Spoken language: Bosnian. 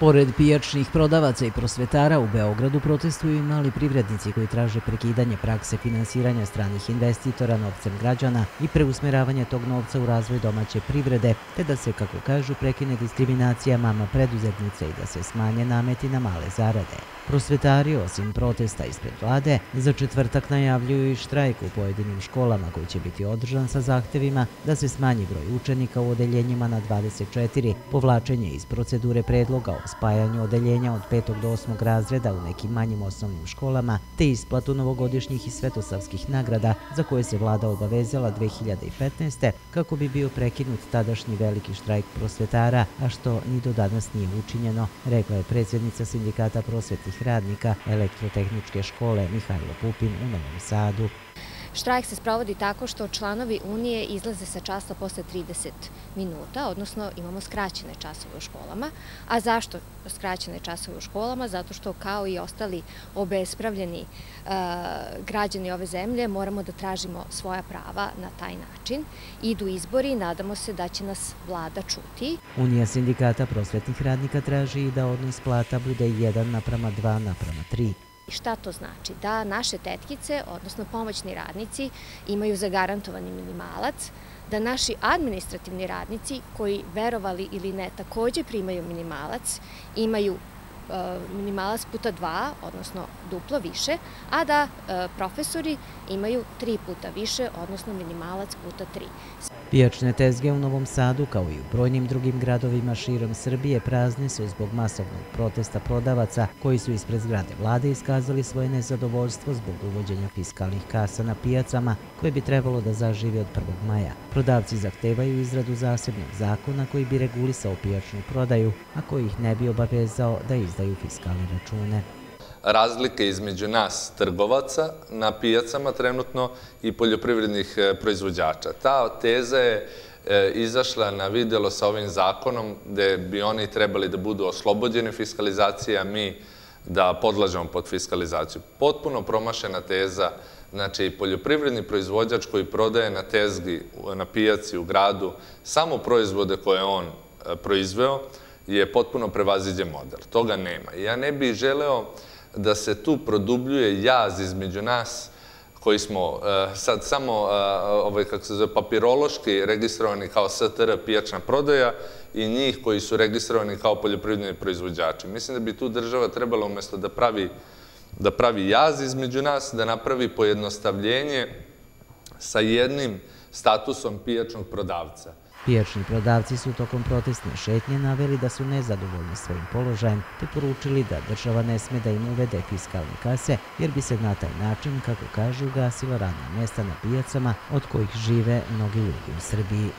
Pored pijačnih prodavaca i prosvetara u Beogradu protestuju i mali privrednici koji traže prekidanje prakse finansiranja stranih investitora novcem građana i preusmeravanje tog novca u razvoj domaće privrede, te da se, kako kažu, prekine diskriminacija mama preduzetnice i da se smanje nameti na male zarade. Prosvetari, osim protesta ispred vlade, za četvrtak najavljuju i štrajk u pojedinim školama koji će biti održan sa zahtevima da se smanji broj učenika u odeljenjima na 24, povlačenje iz procedure predloga o spajanju odeljenja od 5. do 8. razreda u nekim manjim osnovnim školama, te isplatu novogodišnjih i svetosavskih nagrada za koje se vlada obavezala 2015. kako bi bio prekinut tadašnji veliki štrajk prosvetara, a što ni do danas nije učinjeno, rekla je predsjednica sindikata prosvetnih radnika elektrotehničke škole Mihajlo Pupin u Novom Sadu. Štrajk se sprovodi tako što članovi Unije izlaze sa časa posle 30 minuta, odnosno imamo skraćene časove u školama. A zašto skraćene časove u školama? Zato što kao i ostali obespravljeni e, građani ove zemlje moramo da tražimo svoja prava na taj način. Idu izbori i nadamo se da će nas vlada čuti. Unija sindikata prosvetnih radnika traži i da odnos plata bude 1 naprama 2 naprama 3. Šta to znači? Da naše tetkice, odnosno pomoćni radnici, imaju zagarantovani minimalac, da naši administrativni radnici, koji verovali ili ne takođe primaju minimalac, imaju e, minimalac puta dva, odnosno duplo više, a da e, profesori imaju tri puta više, odnosno minimalac puta tri. Pijačne tezge u Novom Sadu, kao i u brojnim drugim gradovima širom Srbije, prazni su zbog masovnog protesta prodavaca koji su ispred zgrade vlade iskazali svoje nezadovoljstvo zbog uvođenja fiskalnih kasa na pijacama koje bi trebalo da zažive od 1. maja. Prodavci zahtevaju izradu zasebnog zakona koji bi regulisao pijačnu prodaju, a koji ih ne bi obavezao da izdaju fiskalne račune razlike između nas, trgovaca, na pijacama trenutno i poljoprivrednih e, proizvođača. Ta teza je e, izašla na videlo sa ovim zakonom gde bi oni trebali da budu oslobođeni fiskalizacije, a mi da podlažemo pod fiskalizaciju. Potpuno promašena teza, znači poljoprivredni proizvođač koji prodaje na tezgi, na pijaci u gradu, samo proizvode koje on e, proizveo, je potpuno prevaziđen model. Toga nema. Ja ne bih želeo da se tu produbljuje jaz između nas koji smo eh, sad samo eh, ovaj, kako se zove, papirološki registrovani kao STR pijačna prodaja i njih koji su registrovani kao poljoprivredni proizvođači. Mislim da bi tu država trebala umjesto da pravi da pravi jaz između nas, da napravi pojednostavljenje sa jednim statusom pijačnog prodavca. Pijačni prodavci su tokom protestne šetnje naveli da su nezadovoljni svojim položajem te poručili da država ne sme da im uvede fiskalne kase jer bi se na taj način, kako kažu, ugasila radna mjesta na pijacama od kojih žive mnogi ljudi u Srbiji.